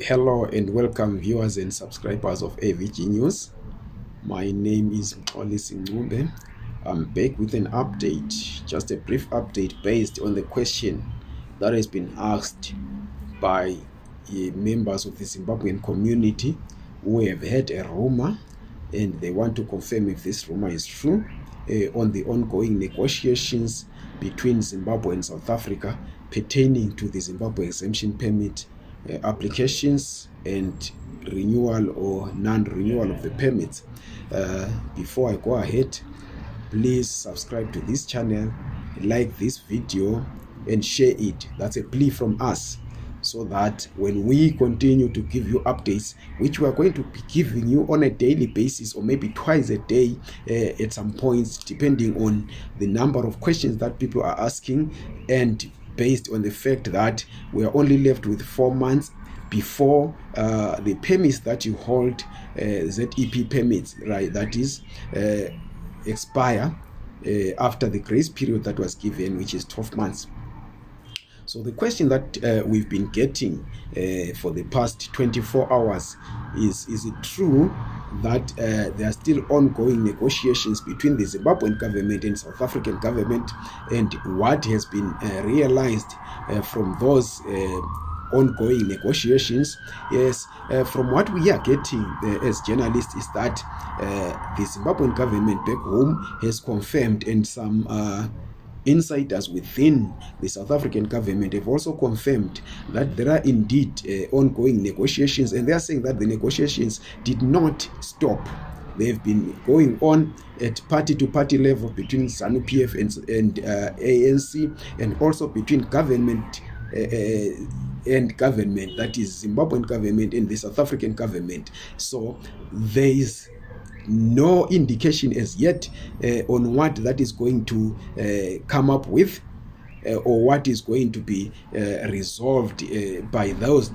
Hello and welcome viewers and subscribers of AVG News. My name is Mxolisi Ncube. I'm back with an update, just a brief update based on the question that has been asked by uh, members of the Zimbabwean community who have heard a rumor and they want to confirm if this rumor is true uh, on the ongoing negotiations between Zimbabwe and South Africa pertaining to the Zimbabwe exemption permit applications and renewal or non-renewal of the permits. Uh, before i go ahead please subscribe to this channel like this video and share it. That's a plea from us so that when we continue to give you updates which we are going to be giving you on a daily basis or maybe twice a day uh, at some points depending on the number of questions that people are asking and based on the fact that we are only left with four months before uh, the permits that you hold uh, ZEP permits, right? That is uh, expire uh, after the grace period that was given, which is 12 months. So the question that uh, we've been getting uh, for the past 24 hours is: Is it true that uh, there are still ongoing negotiations between the Zimbabwean government and South African government, and what has been uh, realized uh, from those? Uh, ongoing negotiations yes uh, from what we are getting uh, as journalists is that uh, the zimbabwean government back home has confirmed and some uh, insiders within the south african government have also confirmed that there are indeed uh, ongoing negotiations and they are saying that the negotiations did not stop. They've been going on at party to party level between zanu pf and, and uh, anc and also between government uh, uh, and government that is zimbabwean government and the south african government. So there is no indication as yet uh, on what that is going to uh, come up with uh, or what is going to be resolved by those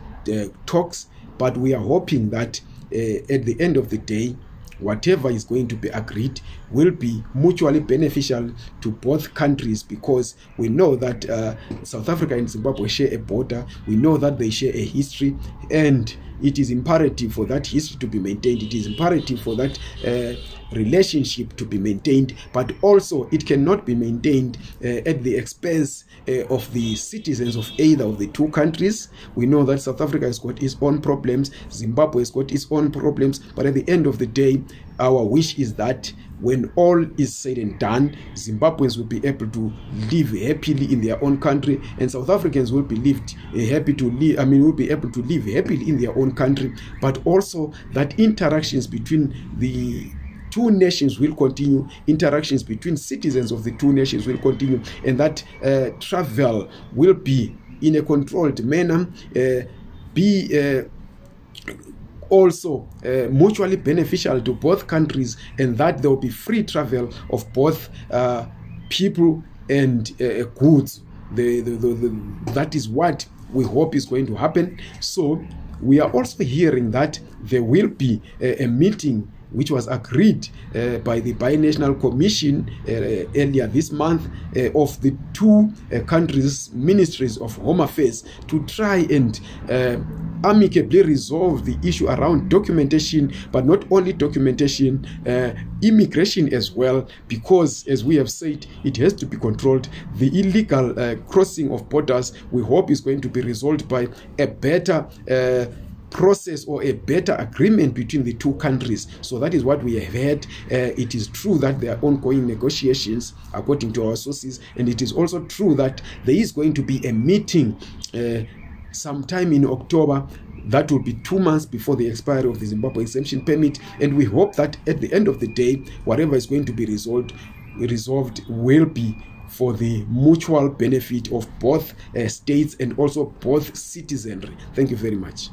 talks. But we are hoping that at the end of the day whatever is going to be agreed will be mutually beneficial to both countries because we know that uh, South Africa and Zimbabwe share a border, we know that they share a history, and it is imperative for that history to be maintained. It is imperative for that uh, relationship to be maintained, but also it cannot be maintained uh, at the expense uh, of the citizens of either of the two countries. We know that South Africa has got its own problems, Zimbabwe has got its own problems, but at the end of the day, our wish is that when all is said and done, Zimbabweans will be able to live happily in their own country, and South Africans will be lived uh, happy to live. I mean, will be able to live happily in their own country, but also that interactions between the two nations will continue interactions between citizens of the two nations will continue and that uh, travel will be in a controlled manner uh, be uh, also uh, mutually beneficial to both countries and that there will be free travel of both uh, people and uh, goods. The, the, the, that is what we hope is going to happen. So we are also hearing that there will be a, a meeting which was agreed uh, by the binational commission uh, earlier this month uh, of the two uh, countries ministries of home affairs to try and uh, amicably resolve the issue around documentation but not only documentation uh, immigration as well because as we have said it has to be controlled. The illegal uh, crossing of borders we hope is going to be resolved by a better uh, process or a better agreement between the two countries. So that is what we have heard. Uh, it is true that there are ongoing negotiations according to our sources and it is also true that there is going to be a meeting uh, sometime in october that will be two months before the expiry of the zimbabwe exemption permit and we hope that at the end of the day whatever is going to be resolved resolved will be for the mutual benefit of both uh, states and also both citizenry. Thank you very much